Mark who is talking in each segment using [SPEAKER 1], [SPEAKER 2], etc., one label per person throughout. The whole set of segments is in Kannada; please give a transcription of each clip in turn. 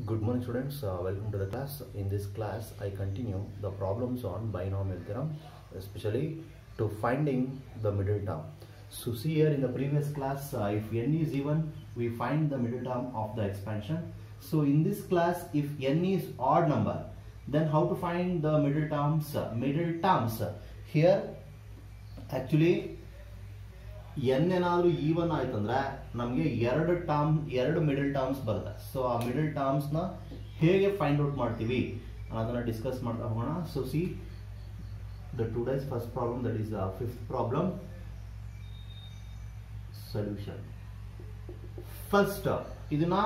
[SPEAKER 1] Good morning students, uh, welcome to the class. In this class, I continue the problems on binomial theorem, especially to finding the middle term. So see here in the previous class, uh, if n is even, we find the middle term of the expansion. So in this class, if n is odd number, then how to find the middle terms? Uh, middle terms. Here, actually n ಏನಾದರೂ ಆಯ್ತು ಆಯ್ತಂದ್ರೆ ನಮಗೆ ಎರಡು ಟರ್ಮ್ ಎರಡು ಮಿಡಲ್ ಟರ್ಮ್ಸ್ ಬರುತ್ತೆ. ಸೊ ಆ ಮಿಡಲ್ ಟರ್ಮ್ಸ್ನ ಹೇಗೆ ಫೈಂಡ್ ಔಟ್ ಮಾಡ್ತೀವಿ? ಅದನ್ನ ಡಿಸ್ಕಸ್ ಮಾಡ್ತಾ ಹೋಗೋಣ. So see the today's first problem that is fifth problem solution first ಇದನ್ನ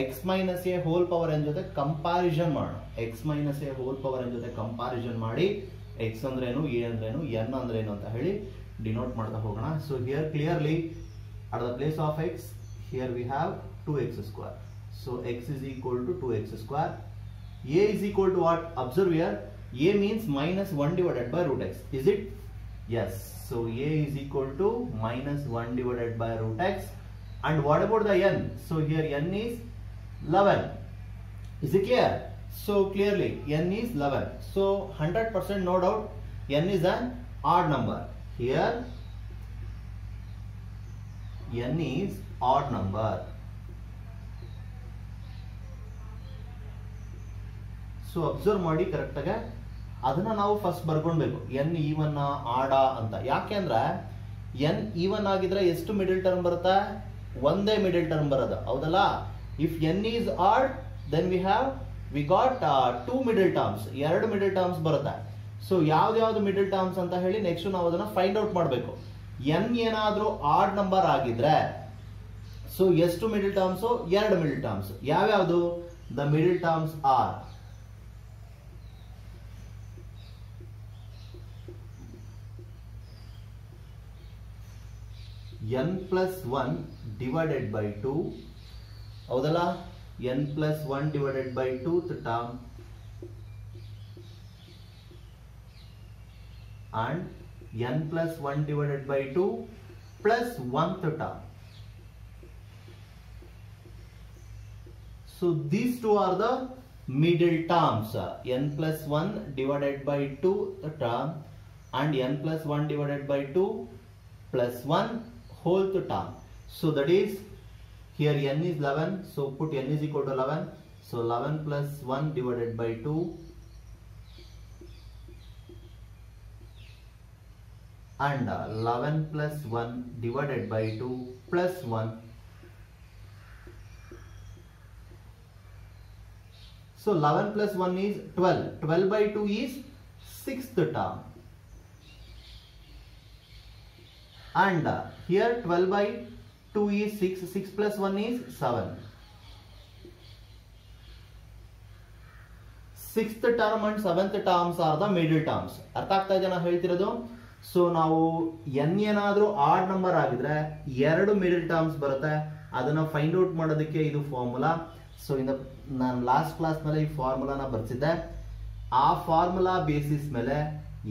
[SPEAKER 1] x minus a whole power n ಜೊತೆ ಕಂಪಾರಿಸನ್ ಮಾಡೋಣ. X minus a whole power n ಜೊತೆ ಕಂಪಾರಿಸನ್ ಮಾಡಿ ಎಕ್ಸ್ ಅಂದ್ರೇನು ಎ ಅಂದ್ರೇನು ಎನ್ ಅಂದ್ರೇನು ಅಂತ ಹೇಳಿ ಡಿನೋಟ್ ಮಾಡ್ತಾ ಹೋಗೋಣ. So here clearly at the place of x here we have two x square so x is equal to two x square a is equal to what observe here a means minus one divided by root x is it yes. So, a is equal to minus 1 divided by root x. And what about the n? So, here n is 11 is it clear? So, clearly, n is 11 so 100% no doubt, n is an odd number. Here, n is odd number. So observe ಮಾಡಿ ಕರೆಕ್ಟಾಗಿ ಅದನ್ನ ನಾವು ಫಸ್ಟ್ ಬರ್ಕೊಳ್ಬೇಕು ಎನ್ ಈವನ್ ಆಡ ಅಂತ. ಯಾಕೆ ಅಂದ್ರೆ ಎನ್ ಈವನ್ ಆಗಿದ್ರೆ ಎಷ್ಟು ಮಿಡಲ್ ಟರ್ಮ್ ಬರುತ್ತಾ? ಒಂದೇ ಮಿಡಲ್ ಟರ್ಮ್ ಬರೋದು. ಹೌದಲ್ಲ? If n is odd then we have we got two middle terms ಎರಡು ಮಿಡಲ್ ಟರ್ಮ್ಸ್ ಬರುತ್ತೆ. ಸೊ ಯಾವ್ದು ಮಿಡಲ್ ಟರ್ಮ್ಸ್ ಅಂತ ಹೇಳಿ ನೆಕ್ಸ್ಟ್ ನಾವು ಅದನ್ನ ಫೈಂಡ್ ಔಟ್ ಮಾಡಬೇಕು. ಎನ್ ಏನಾದ್ರೂ ಆಡ್ ನಂಬರ್ ಆಗಿದ್ರೆ ಸೊ ಎಷ್ಟು ಮಿಡಲ್ ಟರ್ಮ್ಸ್ ಎರಡು ಮಿಡಲ್ ಟರ್ಮ್ಸ್ ಯಾವ್ಯಾವುದು? The middle terms are n plus one divided by two ಹೌದಲ್ಲ? N plus one divided by twoth term and n plus 1 divided by 2 plus 1th term. So these two are the middle terms. n plus 1 divided by 2 term and n plus 1 divided by 2 plus 1 whole term. So that is here n is 11. So put n is equal to 11. So 11 plus 1 divided by 2 and 11 plus 1 divided by 2 plus 1 so 11 plus 1 is 12 12 by 2 is 6th term and uh, here 12 by 2 is 6 6 plus 1 is 7 sixth term and seventh terms are the middle terms ಅರ್ಥ ಆಗ್ತಾ ಇದೆ ನಾ ಹೇಳ್ತಿರೋದು ಸೊ ನಾವು ಎನ್ ಏನಾದ್ರೂ ಆಡ್ ನಂಬರ್ ಆಗಿದ್ರೆ ಎರಡು ಮಿಡಲ್ ಟರ್ಮ್ಸ್ ಬರುತ್ತೆ. ಅದನ್ನ ಫೈಂಡ್ ಔಟ್ ಮಾಡೋದಕ್ಕೆ ಇದು ಫಾರ್ಮುಲಾ ಸೊ ಇಂದ ನಾನು ಲಾಸ್ಟ್ ಕ್ಲಾಸ್ ಮೇಲೆ ಈ ಫಾರ್ಮುಲಾನ ಬರ್ಸಿದ್ದೆ. ಆ ಫಾರ್ಮುಲಾ ಬೇಸಿಸ್ ಮೇಲೆ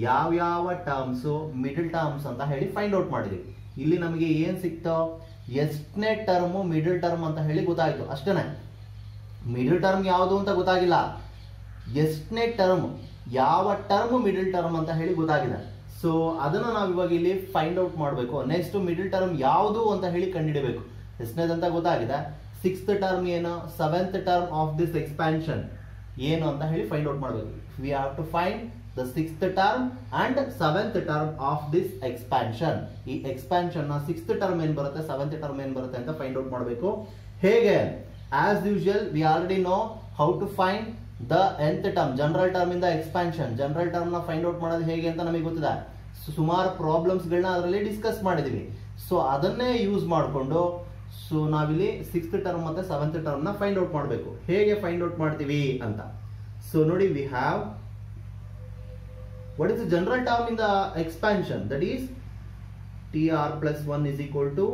[SPEAKER 1] ಯಾವ್ಯಾವ ಟರ್ಮ್ಸ್ ಮಿಡಲ್ ಟರ್ಮ್ಸ್ ಅಂತ ಹೇಳಿ ಫೈಂಡ್ ಔಟ್ ಮಾಡಿದ್ವಿ. ಇಲ್ಲಿ ನಮಗೆ ಏನು ಸಿಕ್ತೋ? ಎಷ್ಟನೇ ಟರ್ಮ್ ಮಿಡಲ್ ಟರ್ಮ್ ಅಂತ ಹೇಳಿ ಗೊತ್ತಾಯಿತು. ಅಷ್ಟೇನೆ. ಮಿಡಲ್ ಟರ್ಮ್ ಯಾವುದು ಅಂತ ಗೊತ್ತಾಗಿಲ್ಲ. ಎಷ್ಟನೇ ಟರ್ಮ್ ಯಾವ ಟರ್ಮ್ ಮಿಡಲ್ ಟರ್ಮ್ ಅಂತ ಹೇಳಿ ಗೊತ್ತಾಗಿದೆ. ಸೊ ಅದನ್ನ ನಾವು ಇವಾಗ ಇಲ್ಲಿ ಫೈಂಡ್ ಔಟ್ ಮಾಡಬೇಕು. ನೆಕ್ಸ್ಟ್ ಮಿಡಲ್ ಟರ್ಮ್ ಯಾವುದು ಅಂತ ಹೇಳಿ ಕಂಡುಹಿಡಬೇಕು ಎಷ್ಟನೇದಂತ ಗೊತ್ತಾಗಿದೆ? ಸಿಕ್ಸ್ತ್ ಟರ್ಮ್ ಏನು? Seventh term of this expansion ಏನು ಅಂತ ಹೇಳಿ ಫೈಂಡ್ ಔಟ್ ಮಾಡಬೇಕು. We have to find the sixth term and seventh term of this expansion ಈ ಎಕ್ಸ್ಪ್ಯಾನ್ಷನ್ನ ಸಿಕ್ಸ್ತ್ ಟರ್ಮ್ ಏನ್ ಬರುತ್ತೆ? ಸೆವೆಂತ್ ಟರ್ಮ್ ಏನ್ ಬರುತ್ತೆ ಅಂತ ಫೈಂಡ್ ಔಟ್ ಮಾಡಬೇಕು. ಹೇಗೆ? As usual we already know how to find the nth term general term ಇಂದ ಎಕ್ಸ್ಪಾನ್ಷನ್ ಜನರಲ್ ಟರ್ಮ್ನ ಫೈಂಡ್ ಔಟ್ ಮಾಡೋದು ಹೇಗೆ ಅಂತ ನಮಗೆ ಗೊತ್ತಿದೆ. ಸುಮಾರು ಪ್ರಾಬ್ಲಮ್ಸ್ಗಳನ್ನ ಅದರಲ್ಲಿ ಡಿಸ್ಕಸ್ ಮಾಡಿದೀವಿ. ಸೊ ಅದನ್ನೇ ಯೂಸ್ ಮಾಡಿಕೊಂಡು ಸೊ ನಾವಿಲ್ಲಿ ಸಿಕ್ಸ್ತ್ ಟರ್ಮ್ ಮತ್ತು ಸೆವೆಂತ್ ಟರ್ಮ್ನ ಫೈಂಡ್ ಔಟ್ ಮಾಡಬೇಕು. ಹೇಗೆ ಫೈಂಡ್ ಔಟ್ ಮಾಡ್ತೀವಿ ಅಂತ. ಸೊ ನೋಡಿ we have what is the general term in the expansion that is t r plus one is equal to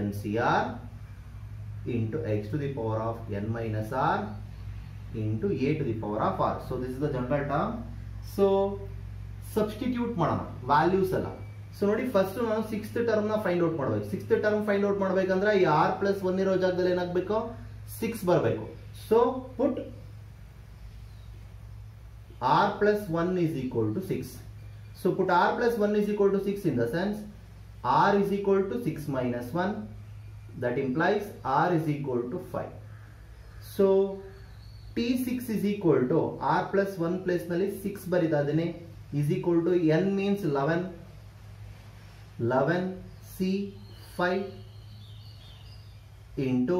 [SPEAKER 1] n c r into x to the power of n minus r into a to the power of r so this is the general term So substitute ಮಾಡೋಣ ವ್ಯಾಲ್ಯೂಸ್ ಎಲ್ಲ. ಸೊ ನೋಡಿ ಫಸ್ಟ್ ನಾನು ಸಿಕ್ಸ್ತ್ ಟರ್ಮ್ನ ಫೈಂಡ್ ಔಟ್ ಮಾಡ್ಬೇಕು. ಸಿಕ್ಸ್ತ್ ಟರ್ಮ್ ಫೈಂಡ್ ಔಟ್ ಮಾಡ್ಬೇಕಂದ್ರೆ ಈ ಆರ್ ಪ್ಲಸ್ ಒನ್ ಇರೋ ಜಾಗದಲ್ಲಿ ಏನಾಗಬೇಕು? ಸಿಕ್ಸ್ ಬರಬೇಕು. So put r plus one is equal to six so put r plus one is equal to six in the sense r is equal to six 6 one 1 that implies r is equal to 5 so t6 is equal to r plus 1 place ನಲ್ಲಿ ಸಿಕ್ಸ್ ಬರೀತಾ ಇದ್ದೀನಿ is equal to n means 11 11 c 5 into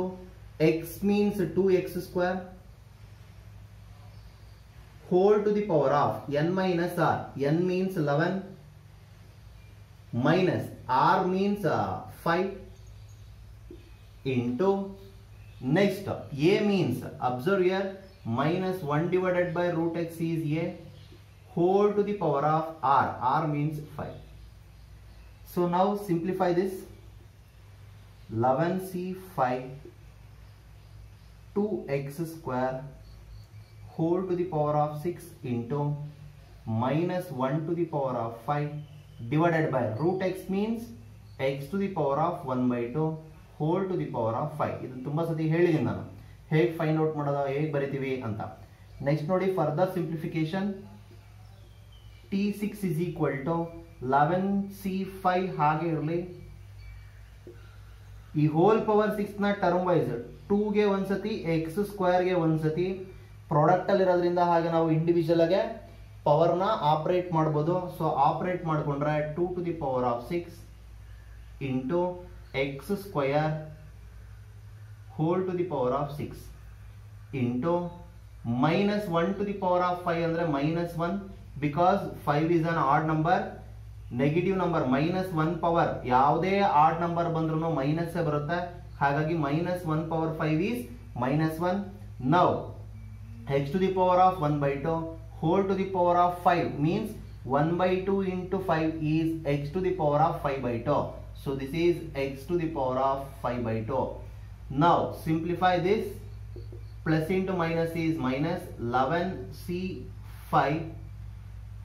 [SPEAKER 1] x means 2x square whole to the power of n minus r n means 11 minus r means uh, 5 into next a means observe here minus 1 divided by root x is a whole to the power of r r means 5 so now simplify this 11c5 2x square whole to the power of 6 into minus 1 to the power of 5 divided by root x means x to the power of 1 by 2 whole to the power of 5 ಇದನ್ನು ತುಂಬಾ ಸತಿ ಹೇಳಿದ್ದೀನಿ ನಾನು ಹೇಗೆ ಫೈಂಡ್ ಔಟ್ ಮಾಡೋದು ಹೇಗೆ ಬರಿತೀವಿ ಅಂತ ನೆಕ್ಸ್ಟ್ ನೋಡಿ further simplification t six is equal to eleven c five ಹಾಗೆ ಇರಲಿ. ಈ ಹೋಲ್ ಪವರ್ ಸಿಕ್ಸ್ನ ಟರ್ಮ್ ವೈಸ್ ಟೂಗೆ ಒಂದ್ಸತಿ ಎಕ್ಸ್ ಸ್ಕ್ವೇರ್ಗೆ ಒಂದ್ಸತಿ ಪ್ರಾಡಕ್ಟ್ ಅಲ್ಲಿ ಇರೋದ್ರಿಂದ ಹಾಗೆ ನಾವು ಇಂಡಿವಿಜುವಲ್ ಪವರ್ನ ಆಪರೇಟ್ ಮಾಡ್ಬೋದು. ಸೊ ಆಪರೇಟ್ ಮಾಡಿಕೊಂಡ್ರೆ two to the power of six into x square whole to the power of six into minus one to the power of five ಅಂದ್ರೆ minus one because five is an odd number negative number minus one power ಯಾವುದೇ ಆಡ್ ನಂಬರ್ ಬಂದ್ರು ಮೈನಸ್ ಬರುತ್ತೆ ಹಾಗಾಗಿ minus one power five is minus one now x to the power of 1 by 2 whole to the power of 5 means 1 by 2 into 5 is x to the power of 5 by 2 so this is x to the power of 5 by 2 now simplify this plus into minus is minus 11 c 5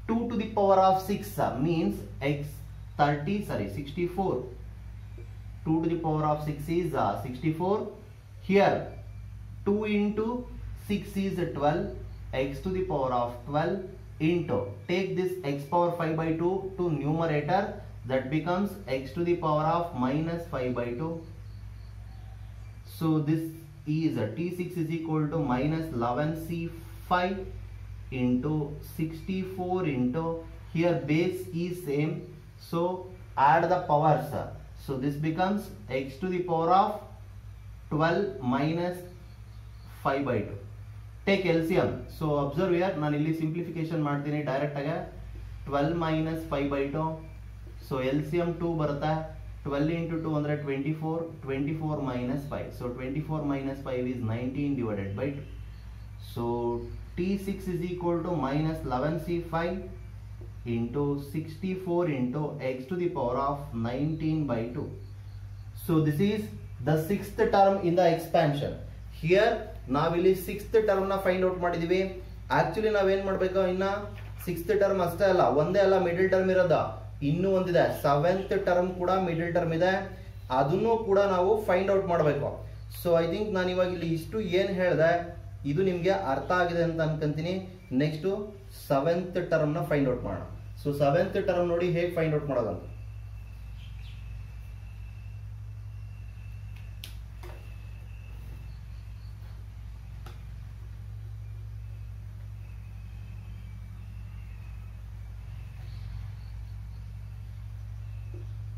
[SPEAKER 1] 2 to the power of 6 uh, means x 30 sorry 64 2 to the power of 6 is uh, 64 here 2 into 6 is 12 x to the power of 12 into. Take this x power 5 by 2 to numerator that becomes x to the power of minus 5 by 2 so this is a t6 is equal to minus 11c5 into 64 into here base is same so add the powers so this becomes x to the power of 12 minus 5 by 2 take LCM so observe here nan illi simplification martini direct aga 12 minus 5 by 2 so LCM 2 ಬರುತ್ತೆ 12 into 2 24 24 minus 5 so 24 minus 5 is 19 divided by 2 so T6 is equal to minus 11C5 into 64 into x to the power of 19 by 2. So, this is the sixth term in the expansion. Here ನಾವಿಲ್ಲಿ ಸಿಕ್ಸ್ತ್ ಟರ್ಮ್ನ ಫೈಂಡ್ ಔಟ್ ಮಾಡಿದ್ದೀವಿ ಆ್ಯಕ್ಚುಲಿ ನಾವೇನು ಮಾಡಬೇಕು ಇನ್ನು? ಸಿಕ್ಸ್ತ್ ಟರ್ಮ್ ಅಷ್ಟೇ ಅಲ್ಲ, ಒಂದೇ ಅಲ್ಲ ಮಿಡಲ್ ಟರ್ಮ್ ಇರೋದ. ಇನ್ನೂ ಒಂದಿದೆ ಸೆವೆಂತ್ ಟರ್ಮ್ ಕೂಡ ಮಿಡಲ್ ಟರ್ಮ್ ಇದೆ. ಅದನ್ನು ಕೂಡ ನಾವು ಫೈಂಡ್ ಔಟ್ ಮಾಡಬೇಕು. ಸೊ ಐ ಥಿಂಕ್ ನಾನು ಇವಾಗ ಇಲ್ಲಿ ಇಷ್ಟು ಏನು ಹೇಳಿದೆ? ಇದು ನಿಮಗೆ ಅರ್ಥ ಆಗಿದೆ ಅಂತ ಅನ್ಕೊಂತೀನಿ. ನೆಕ್ಸ್ಟ್ ಸೆವೆಂತ್ ಟರ್ಮ್ನ ಫೈಂಡ್ ಔಟ್ ಮಾಡೋಣ. ಸೊ ಸೆವೆಂತ್ ಟರ್ಮ್ ನೋಡಿ ಹೇಗೆ ಫೈಂಡ್ ಔಟ್ ಮಾಡೋದಂತ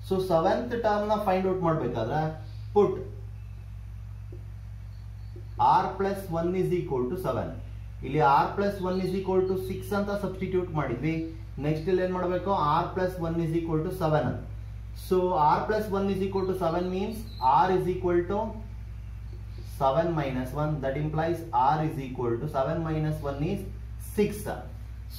[SPEAKER 1] ಸೊ ಸೆವೆಂತ್ ಟರ್ಮ್ನ ಫೈಂಡ್ ಔಟ್ ಮಾಡ್ಬೇಕಾದ್ರೆ put r plus one is equal to seven ಇಲ್ಲಿ r plus one is equal to six ಅಂತ ಸಬ್ಸ್ಟಿಟ್ಯೂಟ್ ಮಾಡಿದ್ವಿ. ನೆಕ್ಸ್ಟ್ ಇಲ್ಲಿ ಏನ್ ಮಾಡಬೇಕು? R plus one is equal to seven ಅಂತ so r plus one is equal to seven means r is equal to seven minus one that implies r is equal to seven minus one is six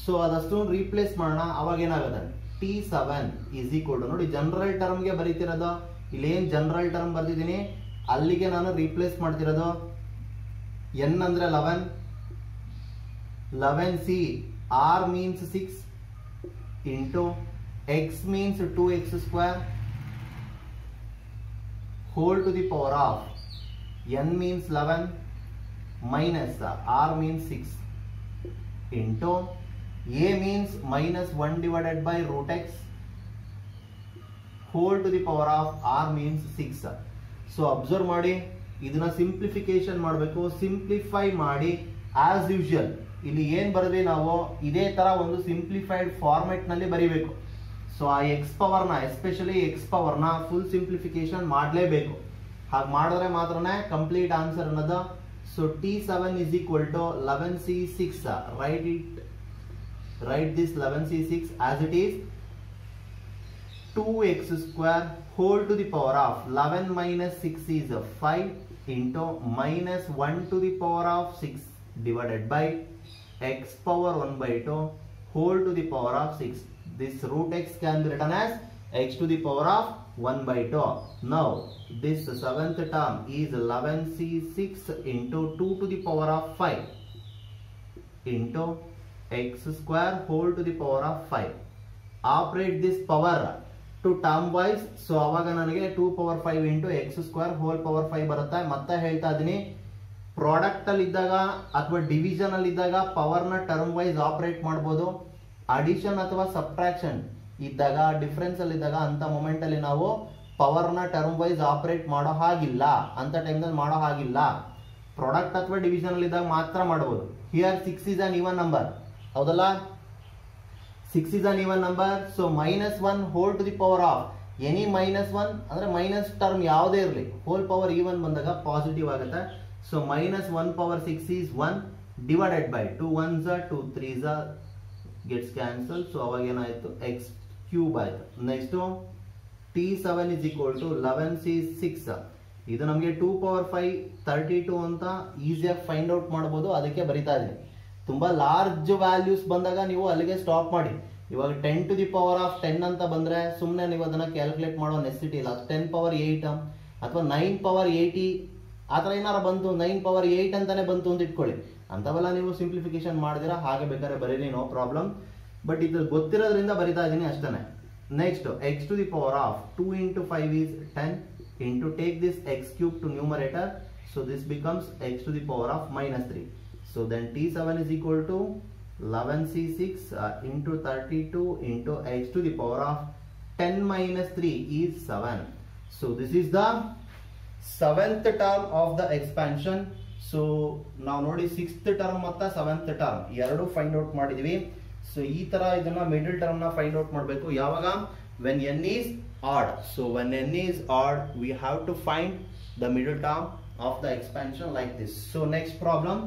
[SPEAKER 1] so ಅದಷ್ಟು ರೀಪ್ಲೇಸ್ ಮಾಡೋಣ. ಅವಾಗ ಏನಾಗುತ್ತೆ? T seven is equal to ನೋಡಿ ಜನರಲ್ ಟರ್ಮ್ಗೆ ಬರೀತಿರೋದು. ಇಲ್ಲಿ ಏನ್ ಜನರಲ್ ಟರ್ಮ್ ಬರ್ತಿದ್ದೀನಿ ಅಲ್ಲಿಗೆ ನಾನು ರೀಪ್ಲೇಸ್ ಮಾಡ್ತಿರೋದು. ಎನ್ ಅಂದ್ರೆ eleven eleven c r means six into x means two x square whole to the power of n means 11 minus uh, r means 6 into a means minus 1 divided by root x whole to the power of r six 6 so observe ಮಾಡಿ ಇದನ್ನ ಸಿಂಪ್ಲಿಫಿಕೇಶನ್ ಮಾಡಬೇಕು ಸಿಂಪ್ಲಿಫೈ ಮಾಡಿ ಆಸ್ ಯೂಶುವಲ್ ಇಲ್ಲಿ ಏನು ಬರದೆ ನಾವು? ಇದೇ ತರ ಒಂದು ಸಿಂಪ್ಲಿಫೈಡ್ ಫಾರ್ಮೆಟ್ನಲ್ಲಿ ಬರೀಬೇಕು. ಸೊ ಆ ಎಕ್ಸ್ ಪವರ್ನ ಎಸ್ಪೆಷಲಿ ಎಕ್ಸ್ ಪವರ್ನ ಫುಲ್ ಸಿಂಪ್ಲಿಫಿಕೇಶನ್ ಮಾಡಲೇಬೇಕು. ಹಾಗೆ ಮಾಡಿದ್ರೆ ಮಾತ್ರನೇ ಕಂಪ್ಲೀಟ್ ಆನ್ಸರ್ ಅನ್ನೋದು. So t seven is equal to eleven c six write it write this eleven c six as it is 2x square whole to the power of 11 minus 6 is 5 into minus 1 to the power of 6 divided by x power 1 by 2 whole to the power of 6. This root x can be written as x to the power of 1 by 2. Now, this seventh term is 11c6 into 2 to the power of 5 into x square whole to the power of 5. Operate this power to term wise so ಅವಾಗ ನನಗೆ two power five into x square whole power five ಬರುತ್ತೆ. ಮತ್ತೆ ಹೇಳ್ತಾ ಇದ್ದೀನಿ ಪ್ರಾಡಕ್ಟ್ ಅಲ್ಲಿ ಇದ್ದಾಗ ಅಥವಾ ಡಿವಿಷನ್ ಅಲ್ಲಿ ಇದ್ದಾಗ ಪವರ್ನ ಟರ್ಮ್ ವೈಸ್ ಆಪರೇಟ್ ಮಾಡ್ಬೋದು. ಅಡಿಷನ್ ಅಥವಾ ಸಬ್ಟ್ರಾಕ್ಷನ್ ಇದ್ದಾಗ ಡಿಫ್ರೆನ್ಸ್ ಅಲ್ಲಿ ಇದ್ದಾಗ ಅಂತ ಮೊಮೆಂಟ್ ಅಲ್ಲಿ ನಾವು ಪವರ್ನ ಟರ್ಮ್ ವೈಸ್ ಆಪರೇಟ್ ಮಾಡೋ ಹಾಗಿಲ್ಲ. ಅಂತ ಟೈಮ್ನಲ್ಲಿ ಮಾಡೋ ಹಾಗಿಲ್ಲ. ಪ್ರಾಡಕ್ಟ್ ಅಥವಾ ಡಿವಿಷನ್ ಅಲ್ಲಿ ಇದ್ದಾಗ ಮಾತ್ರ ಮಾಡಬಹುದು here six is an even number ಹೌದಲ್ಲ? Six is an even number so minus one whole to the power of any minus one ಅಂದರೆ ಮೈನಸ್ ಟರ್ಮ್ ಯಾವುದೇ ಇರಲಿ ಹೋಲ್ ಪವರ್ ಈವನ್ ಬಂದಾಗ ಪಾಸಿಟಿವ್ ಆಗುತ್ತೆ. So minus one power six is one divided by two one ಝ two three ಝ ಗೆಟ್ಸ್ ಕ್ಯಾನ್ಸಲ್ ಸೊ ಅವಾಗ ಏನಾಯ್ತು? ಎಕ್ಸ್ ಕ್ಯೂಬ್ ಆಯಿತು. Next T seven is equal to eleven C six ಇದು ನಮಗೆ two power five thirty two ಅಂತ ಈಸಿಯಾಗಿ ಫೈಂಡ್ ಔಟ್ ಮಾಡ್ಬೋದು. ಅದಕ್ಕೆ ಬರಿತಾ ಇದ್ದೀನಿ ತುಂಬಾ ಲಾರ್ಜ್ ವ್ಯಾಲ್ಯೂಸ್ ಬಂದಾಗ ನೀವು ಅಲ್ಲಿಗೆ ಸ್ಟಾಪ್ ಮಾಡಿ. ಇವಾಗ ten to the power of ten ಅಂತ ಬಂದ್ರೆ ಸುಮ್ಮನೆ ನೀವು ಅದನ್ನ ಕ್ಯಾಲ್ಕುಲೇಟ್ ಮಾಡೋ ನೆಸಿಟಿ ಇಲ್ಲ. ಟೆನ್ ಪವರ್ ಏಯ್ಟ್ ಅಥವಾ ನೈನ್ ಪವರ್ ಏಯ್ಟಿ ಆ ಥರ ಏನಾರು ಬಂತು ನೈನ್ ಪವರ್ ಏಯ್ಟ್ ಅಂತಾನೆ ಬಂತು ಅಂತ ಇಟ್ಕೊಳ್ಳಿ. ಅಂಥವೆಲ್ಲ ನೀವು ಸಿಂಪ್ಲಿಫಿಕೇಶನ್ ಮಾಡಿದಿರಾ, ಹಾಗೆ ಬೇಕಾದ್ರೆ ಬರೀರಿ ನೋ ಪ್ರಾಬ್ಲಮ್ ಬಟ್ ಇದು ಗೊತ್ತಿರೋದ್ರಿಂದ ಬರಿತಾ ಇದ್ದೀನಿ ಅಷ್ಟೇ next x to the power of two into five is ten into take this x cube to numerator so this becomes x to the power of minus three So then T7 is equal to 11C6 uh, into 32 into x to the power of 10 minus 3 is 7. So this is the seventh term of the expansion. So ನಾವು ನೋಡಿ ಸಿಕ್ಸ್ತ್ ಟರ್ಮ್ ಮತ್ತು ಸೆವೆಂತ್ ಟರ್ಮ್ ಎರಡು ಫೈಂಡ್ ಔಟ್ ಮಾಡಿದ್ವಿ. ಸೊ ಈ ತರ ಇದನ್ನ ಮಿಡಲ್ ಟರ್ಮ್ನ ಫೈಂಡ್ ಔಟ್ ಮಾಡಬೇಕು. ಯಾವಾಗ? When n is odd so when n is odd we have to find the middle term of the expansion like this so next problem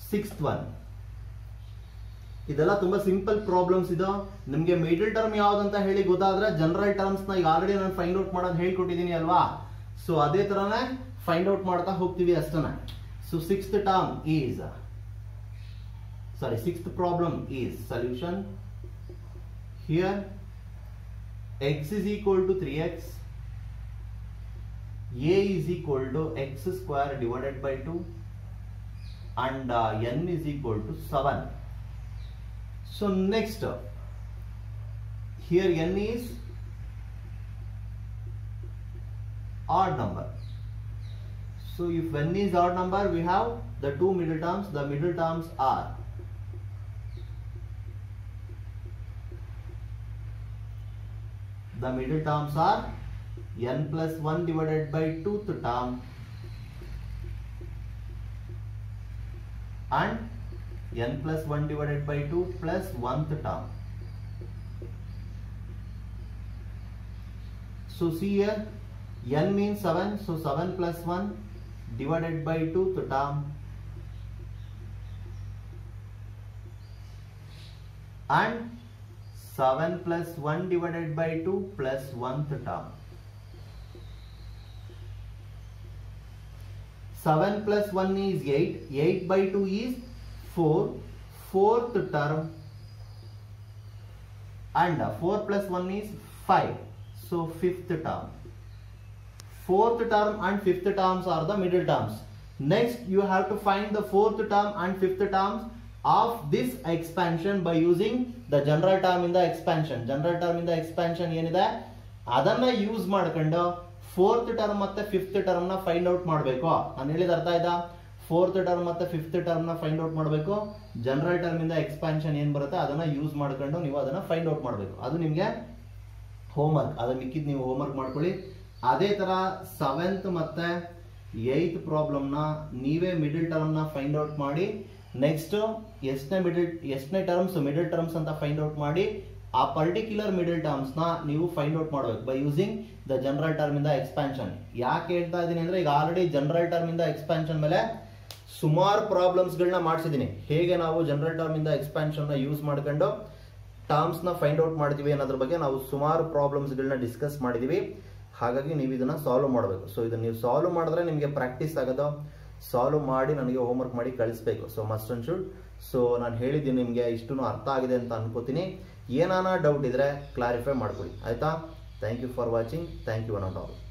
[SPEAKER 1] sixth one ಇದೆಲ್ಲ ತುಂಬಾ ಸಿಂಪಲ್ ಪ್ರಾಬ್ಲಮ್ಸ್ ಇದು. ನಿಮ್ಗೆ ಮಿಡಲ್ ಟರ್ಮ್ ಯಾವ್ದಂತ ಹೇಳಿ ಗೊತ್ತಾದ್ರೆ ಜನರಲ್ ಟರ್ಮ್ಸ್ನ ಈಗ ಆಲ್ರೆಡಿ ನಾನು ಫೈಂಡ್ ಔಟ್ ಮಾಡೋದು ಹೇಳ್ಕೊಟ್ಟಿದ್ದೀನಿ ಅಲ್ವಾ? ಸೊ ಅದೇ ತರನೇ ಫೈಂಡ್ ಔಟ್ ಮಾಡ್ತಾ ಹೋಗ್ತೀವಿ ಅಷ್ಟನ್ನ so sixth term is sorry sixth problem is solution here x is equal to 3x a is equal to x square divided by 2 and uh, n is equal to 7 so next uh, here n is odd number. So if n is odd number we have the two middle terms. The middle terms are the middle terms are n plus 1 divided by 2th term and n plus 1 divided by 2 plus 1th term. So see here n means 7 so 7 plus 1 divided by 2th term and 7 plus 1 divided by 2 plus 1th term. 7 plus 1 is 8, 8 by 2 is 4, 4th term and 4 plus 1 is 5, so 5th term. 4th term and 5th terms are the middle terms. Next you have to find the 4th term and 5th terms of this expansion by using the general term in the expansion. General term in the expansion ಏನಿದೆ ಅದನ್ನ ಯೂಸ್ ಮಾಡ್ಕೊಂಡು ಫೋರ್ತ್ ಟರ್ಮ್ ಮತ್ತೆ ಫಿಫ್ತ್ ಟರ್ಮ್ನ ಫೈಂಡ್ ಔಟ್ ಮಾಡಬೇಕು. ನಾನು ಹೇಳಿದ ಅರ್ಥ ಆಯ್ತಾ? ಫೋರ್ತ್ ಟರ್ಮ್ ಮತ್ತೆ ಫಿಫ್ತ್ ಟರ್ಮ್ನ ಫೈಂಡ್ ಔಟ್ ಮಾಡಬೇಕು. ಜನರಲ್ ಟರ್ಮ್ ಇಂದ ಎಕ್ಸ್ಪಾನ್ಷನ್ ಏನ್ ಬರುತ್ತೆ? ಅದನ್ನ ಯೂಸ್ ಮಾಡ್ಕೊಂಡು ನೀವು ಅದನ್ನ ಫೈಂಡ್ ಔಟ್ ಮಾಡಬೇಕು. ಅದು ನಿಮ್ಗೆ ಹೋಮ್ವರ್ಕ್ ಅದನ್ನ ಮಿಕ್ಕಿದ್ ನೀವು ಹೋಮ್ವರ್ಕ್ ಮಾಡ್ಕೊಳ್ಳಿ. ಅದೇ ತರ ಸೆವೆಂತ್ ಮತ್ತೆ ಏಯ್ತ್ ಪ್ರಾಬ್ಲಮ್ನ ನೀವೇ ಮಿಡಲ್ ಟರ್ಮ್ನ ಫೈಂಡ್ ಔಟ್ ಮಾಡಿ ನೆಕ್ಸ್ಟ್ ಎಷ್ಟನೇ ಮಿಡಲ್ ಎಷ್ಟನೇ ಟರ್ಮ್ಸ್ ಮಿಡಲ್ ಟರ್ಮ್ಸ್ ಅಂತ ಫೈಂಡ್ ಔಟ್ ಮಾಡಿ ಆ ಪರ್ಟಿಕ್ಯುಲರ್ ಮಿಡಲ್ ಟರ್ಮ್ಸ್ನ ನೀವು ಫೈಂಡ್ ಔಟ್ ಮಾಡಬೇಕು by using the general term ಇಂದ ಎಕ್ಸ್ಪ್ಯಾನ್ಷನ್ ಯಾಕೆ ಹೇಳ್ತಾ ಇದ್ದೀನಿ ಅಂದ್ರೆ ಈಗ ಆಲ್ರೆಡಿ ಜನರಲ್ ಟರ್ಮ್ ಇಂದ ಎಕ್ಸ್ಪ್ಯಾನ್ಷನ್ ಮೇಲೆ ಸುಮಾರು ಪ್ರಾಬ್ಲಮ್ಸ್ಗಳನ್ನ ಮಾಡಿಸಿದ್ದೀನಿ. ಹೇಗೆ ನಾವು ಜನರಲ್ ಟರ್ಮ್ ಇಂದ ಎಕ್ಸ್ಪ್ಯಾನ್ಷನ್ನ ಯೂಸ್ ಮಾಡ್ಕೊಂಡು ಟರ್ಮ್ಸ್ನ ಫೈಂಡ್ ಔಟ್ ಮಾಡ್ತೀವಿ ಅನ್ನೋದ್ರ ಬಗ್ಗೆ ನಾವು ಸುಮಾರು ಪ್ರಾಬ್ಲಮ್ಸ್ಗಳನ್ನ ಡಿಸ್ಕಸ್ ಮಾಡಿದೀವಿ. ಹಾಗಾಗಿ ನೀವು ಇದನ್ನ ಸಾಲ್ವ್ ಮಾಡಬೇಕು. ಸೊ ಇದನ್ನ ನೀವು ಸಾಲ್ವ್ ಮಾಡಿದ್ರೆ ನಿಮಗೆ ಪ್ರಾಕ್ಟೀಸ್ ಆಗೋದು. ಸಾಲ್ವ್ ಮಾಡಿ ನನಗೆ ಹೋಮ್ವರ್ಕ್ ಮಾಡಿ ಕಳಿಸ್ಬೇಕು. So must and should so ನಾನು ಹೇಳಿದ್ದೀನಿ ನಿಮಗೆ ಇಷ್ಟು ಅರ್ಥ ಆಗಿದೆ ಅಂತ ಅನ್ಕೋತೀನಿ. ಏನಾನ ಡೌಟ್ ಇದ್ರೆ ಕ್ಲಾರಿಫೈ ಮಾಡ್ಕೊಳ್ಳಿ ಆಯ್ತಾ? Thank you for watching thank you one all